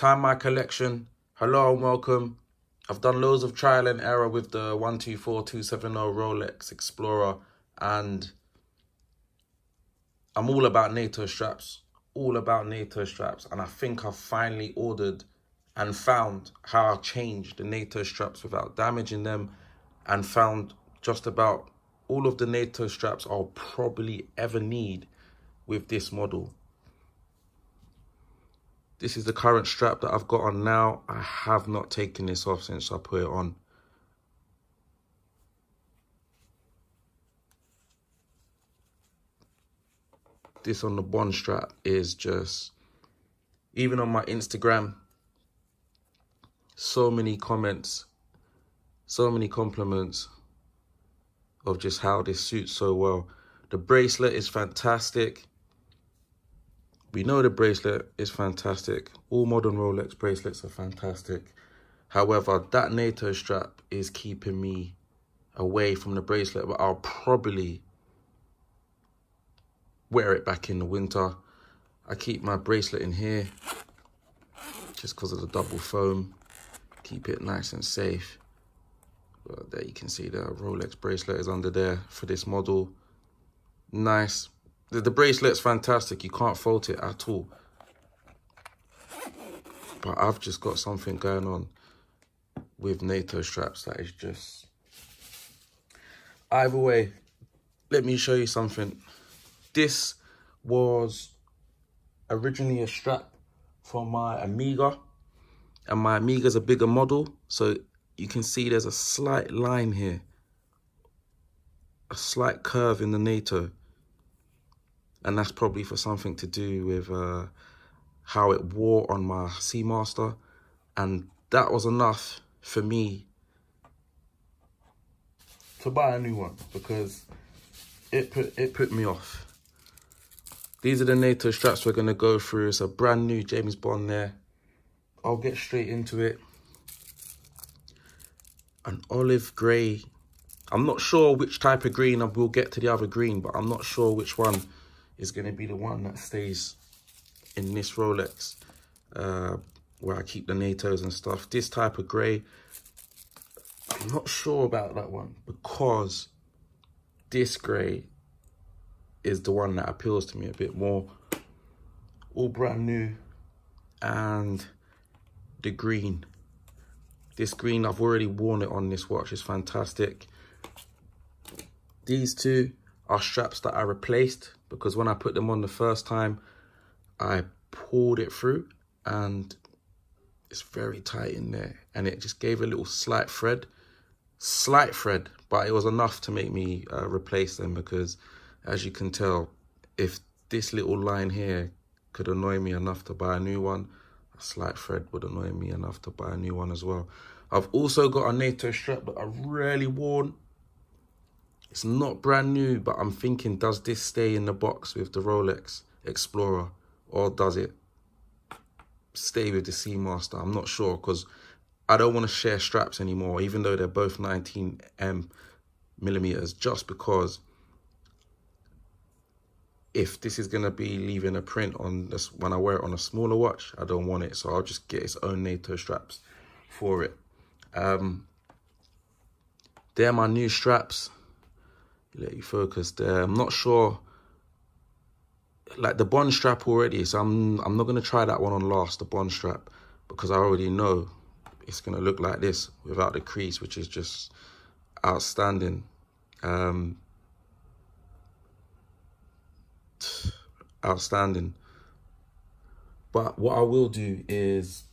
Time My Collection. Hello and welcome. I've done loads of trial and error with the 124270 Rolex Explorer and I'm all about NATO straps. All about NATO straps. And I think I've finally ordered and found how I change the NATO straps without damaging them and found just about all of the NATO straps I'll probably ever need with this model. This is the current strap that I've got on now. I have not taken this off since I put it on. This on the Bond strap is just, even on my Instagram, so many comments, so many compliments of just how this suits so well. The bracelet is fantastic. We know the bracelet is fantastic. All modern Rolex bracelets are fantastic. However, that NATO strap is keeping me away from the bracelet, but I'll probably wear it back in the winter. I keep my bracelet in here just because of the double foam. Keep it nice and safe. But there you can see the Rolex bracelet is under there for this model. Nice. The, the bracelet's fantastic. You can't fault it at all. But I've just got something going on with NATO straps that is just... Either way, let me show you something. This was originally a strap for my Omega. And my Omega's a bigger model. So you can see there's a slight line here. A slight curve in the NATO and that's probably for something to do with uh, how it wore on my Seamaster and that was enough for me to buy a new one because it put it put me off. These are the NATO straps we're gonna go through. It's a brand new James Bond there. I'll get straight into it. An olive grey. I'm not sure which type of green I will get to the other green, but I'm not sure which one is going to be the one that stays in this Rolex uh, where I keep the NATOs and stuff. This type of grey, I'm not sure about that one because this grey is the one that appeals to me a bit more. All brand new and the green. This green, I've already worn it on this watch. It's fantastic. These two are straps that I replaced because when I put them on the first time, I pulled it through and it's very tight in there. And it just gave a little slight thread, slight thread, but it was enough to make me uh, replace them because as you can tell, if this little line here could annoy me enough to buy a new one, a slight thread would annoy me enough to buy a new one as well. I've also got a NATO strap that I've rarely worn it's not brand new, but I'm thinking, does this stay in the box with the Rolex Explorer? Or does it stay with the Seamaster? I'm not sure because I don't want to share straps anymore, even though they're both 19M millimeters, just because if this is going to be leaving a print on this when I wear it on a smaller watch, I don't want it. So I'll just get its own NATO straps for it. Um, they're my new straps let you focus there. I'm not sure, like the bond strap already, so I'm, I'm not going to try that one on last, the bond strap, because I already know it's going to look like this without the crease, which is just outstanding. Um, outstanding. But what I will do is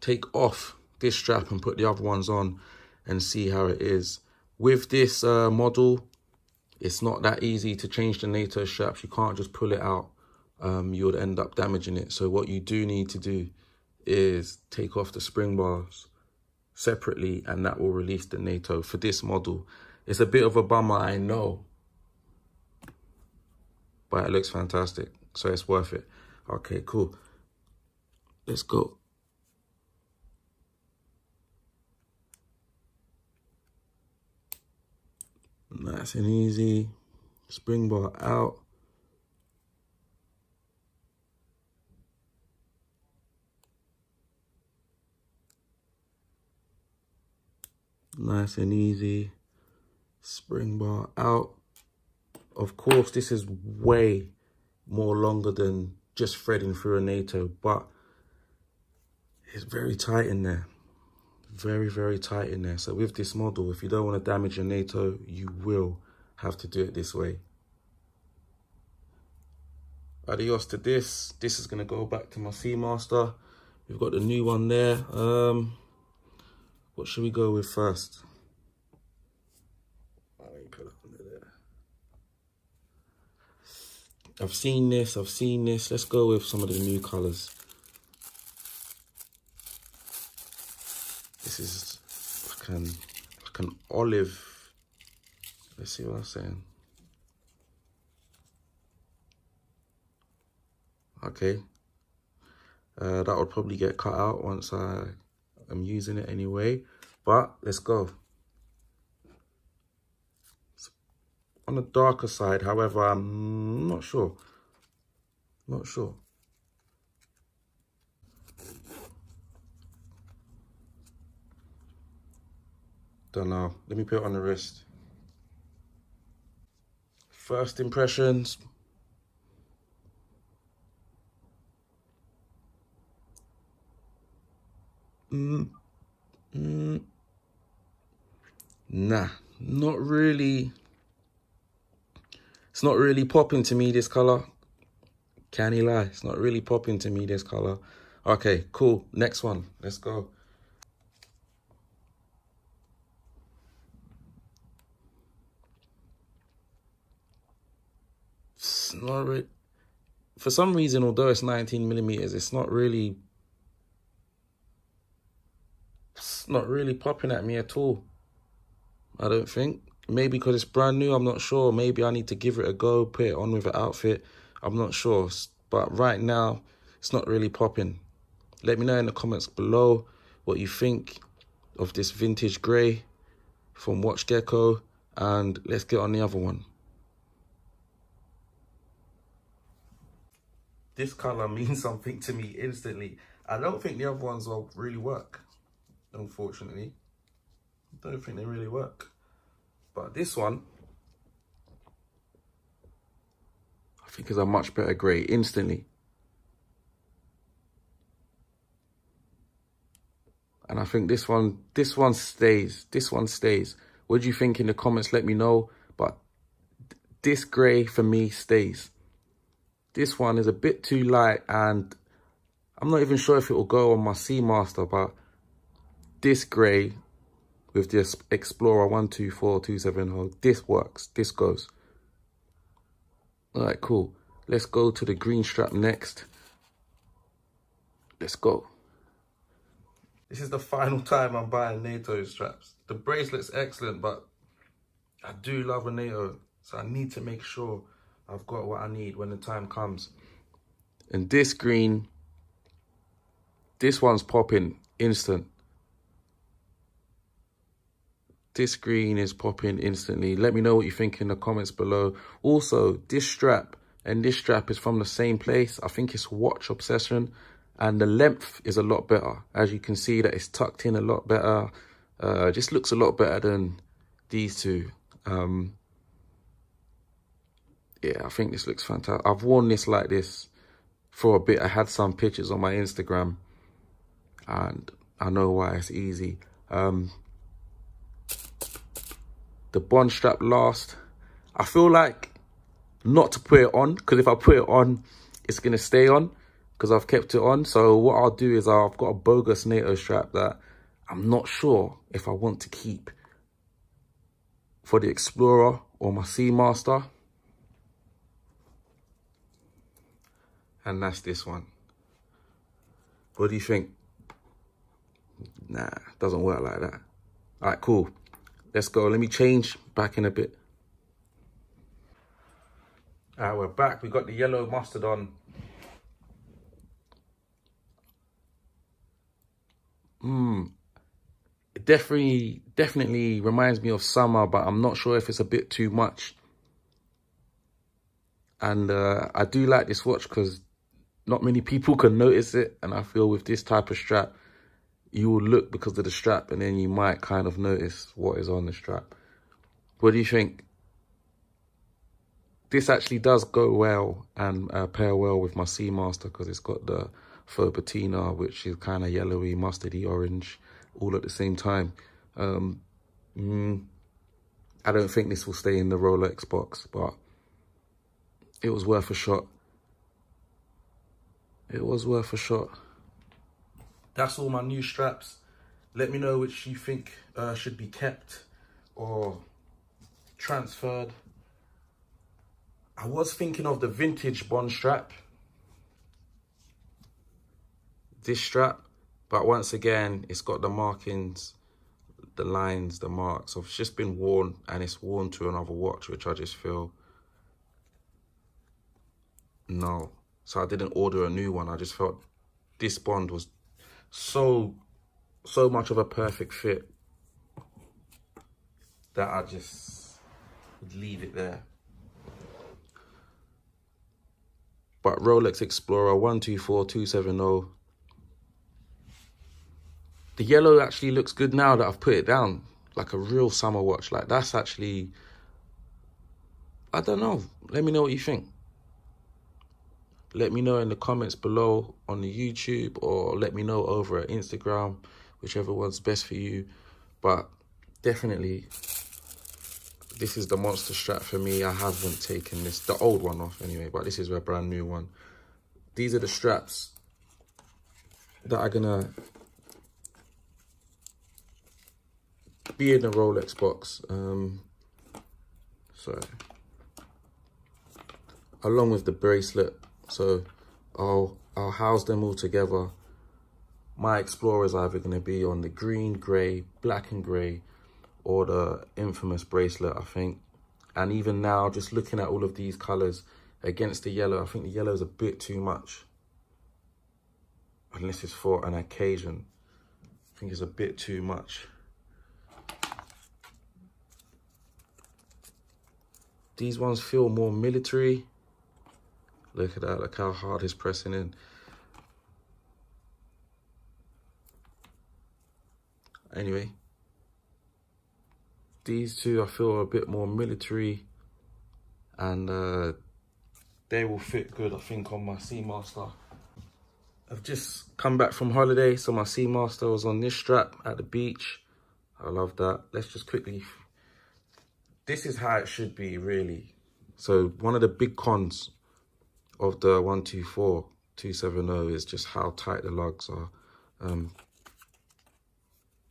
take off this strap and put the other ones on and see how it is. With this uh, model, it's not that easy to change the NATO straps. You can't just pull it out. Um, you would end up damaging it. So what you do need to do is take off the spring bars separately and that will release the NATO for this model. It's a bit of a bummer, I know, but it looks fantastic. So it's worth it. Okay, cool. Let's go. Nice and easy. Spring bar out. Nice and easy. Spring bar out. Of course, this is way more longer than just threading through a NATO, but it's very tight in there. Very, very tight in there. So with this model, if you don't want to damage your NATO, you will have to do it this way. Adios to this. This is going to go back to my Seamaster. We've got the new one there. Um, what should we go with first? I've seen this, I've seen this. Let's go with some of the new colors. This is like an, like an olive. Let's see what I'm saying. Okay. Uh, that would probably get cut out once I am using it anyway. But let's go. It's on the darker side, however, I'm not sure. Not sure. Don't know. Let me put it on the wrist. First impressions. Mm, mm, nah, not really. It's not really popping to me, this color. Can he lie? It's not really popping to me, this color. Okay, cool. Next one. Let's go. Really... For some reason, although it's 19 millimeters, it's not really it's not really popping at me at all. I don't think. Maybe because it's brand new, I'm not sure. Maybe I need to give it a go, put it on with an outfit. I'm not sure. But right now, it's not really popping. Let me know in the comments below what you think of this vintage grey from Watch Gecko. And let's get on the other one. This colour means something to me instantly. I don't think the other ones will really work unfortunately. I don't think they really work. But this one, I think is a much better grey instantly. And I think this one, this one stays. This one stays. What do you think in the comments? Let me know. But this grey for me stays. This one is a bit too light and I'm not even sure if it will go on my Seamaster, but this grey with this Explorer 124270, this works, this goes. All right, cool. Let's go to the green strap next. Let's go. This is the final time I'm buying NATO straps. The bracelet's excellent, but I do love a NATO. So I need to make sure I've got what I need when the time comes. And this green, this one's popping instant. This green is popping instantly. Let me know what you think in the comments below. Also, this strap and this strap is from the same place. I think it's Watch Obsession. And the length is a lot better. As you can see that it's tucked in a lot better. Uh, just looks a lot better than these two. Um, yeah, I think this looks fantastic. I've worn this like this for a bit. I had some pictures on my Instagram. And I know why it's easy. Um, the bond strap last. I feel like not to put it on because if I put it on, it's going to stay on because I've kept it on. So what I'll do is I've got a bogus NATO strap that I'm not sure if I want to keep for the Explorer or my Seamaster. And that's this one. What do you think? Nah, doesn't work like that. All right, cool. Let's go. Let me change back in a bit. All right, we're back. We got the yellow mustard on. Mmm. It definitely, definitely reminds me of summer, but I'm not sure if it's a bit too much. And uh, I do like this watch because not many people can notice it. And I feel with this type of strap, you will look because of the strap and then you might kind of notice what is on the strap. What do you think? This actually does go well and uh, pair well with my Seamaster because it's got the faux patina, which is kind of yellowy, mustardy orange, all at the same time. Um, mm, I don't think this will stay in the Rolex box, but it was worth a shot. It was worth a shot. That's all my new straps. Let me know which you think uh, should be kept or transferred. I was thinking of the vintage Bond strap. This strap, but once again, it's got the markings, the lines, the marks. So it's just been worn and it's worn to another watch, which I just feel, no. So I didn't order a new one. I just felt this Bond was so, so much of a perfect fit that I just would leave it there. But Rolex Explorer 124270. The yellow actually looks good now that I've put it down. Like a real summer watch. Like that's actually, I don't know. Let me know what you think. Let me know in the comments below on the YouTube or let me know over at Instagram, whichever one's best for you. But definitely, this is the monster strap for me. I haven't taken this, the old one off anyway, but this is a brand new one. These are the straps that are gonna be in the Rolex box. Um, so, along with the bracelet. So, I'll I'll house them all together. My Explorer is either going to be on the green, grey, black and grey, or the infamous bracelet, I think. And even now, just looking at all of these colours against the yellow, I think the yellow is a bit too much. This is for an occasion. I think it's a bit too much. These ones feel more military. Look at that, look how hard he's pressing in. Anyway, these two I feel are a bit more military and uh, they will fit good I think on my Seamaster. I've just come back from holiday so my Seamaster was on this strap at the beach. I love that. Let's just quickly, this is how it should be really. So one of the big cons of the 124 270 is just how tight the lugs are. Um,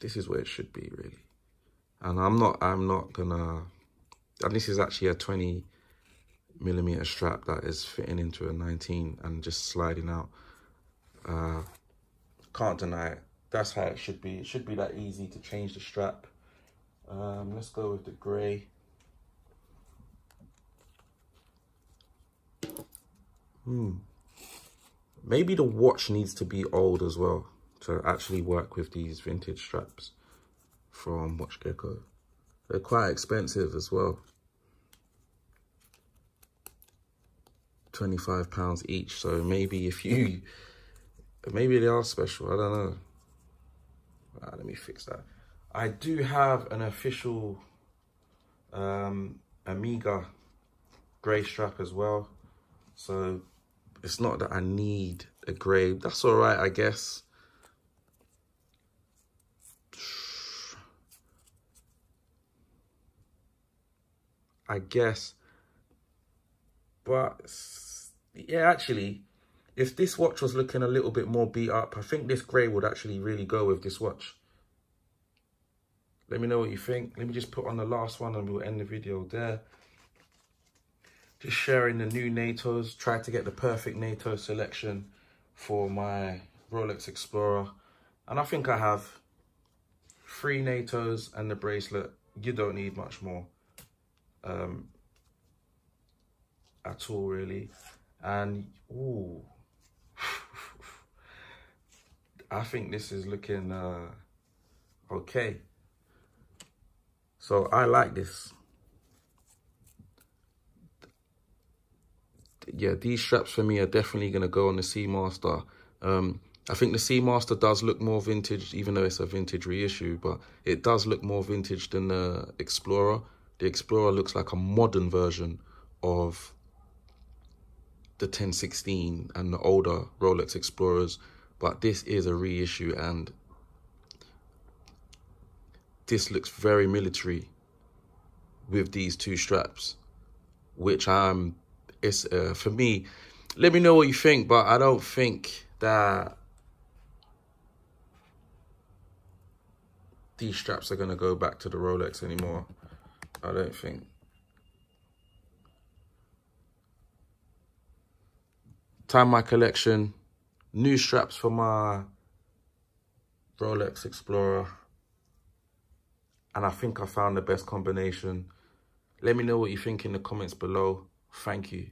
this is where it should be really. And I'm not I'm not gonna and this is actually a 20 millimeter strap that is fitting into a 19 and just sliding out. Uh can't deny it. That's how it should be. It should be that easy to change the strap. Um let's go with the gray hmm maybe the watch needs to be old as well to actually work with these vintage straps from Watch Gecko. They're quite expensive as well. £25 each. So maybe if you, maybe they are special. I don't know. Right, let me fix that. I do have an official um, Omega grey strap as well. So it's not that I need a grey. That's all right, I guess. I guess. But yeah, actually, if this watch was looking a little bit more beat up, I think this grey would actually really go with this watch. Let me know what you think. Let me just put on the last one and we'll end the video there. Just sharing the new NATOs. Tried to get the perfect NATO selection for my Rolex Explorer. And I think I have three NATOs and the bracelet. You don't need much more um, at all really. And ooh, I think this is looking uh, okay. So I like this. Yeah, these straps for me are definitely going to go on the Seamaster. Um, I think the Seamaster does look more vintage, even though it's a vintage reissue, but it does look more vintage than the Explorer. The Explorer looks like a modern version of the 1016 and the older Rolex Explorers, but this is a reissue and this looks very military with these two straps, which I'm, it's uh, for me, let me know what you think, but I don't think that these straps are going to go back to the Rolex anymore. I don't think. Time my collection. New straps for my Rolex Explorer. And I think I found the best combination. Let me know what you think in the comments below. Thank you.